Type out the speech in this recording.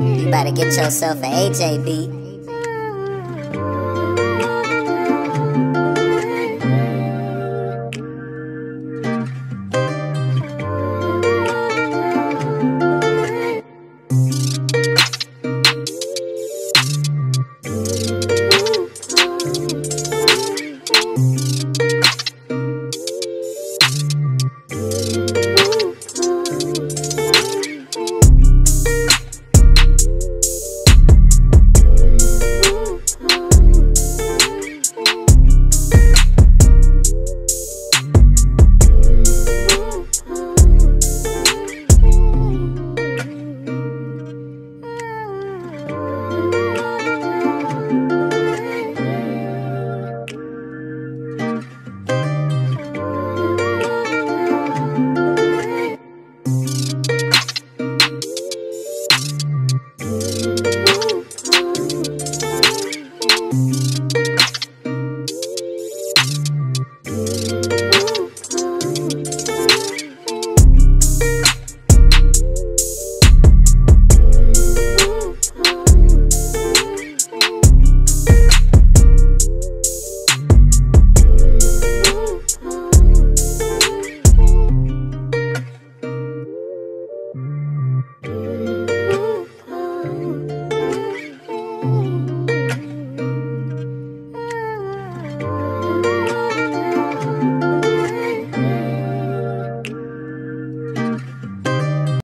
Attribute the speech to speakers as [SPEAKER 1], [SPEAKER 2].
[SPEAKER 1] You better get yourself an AJB.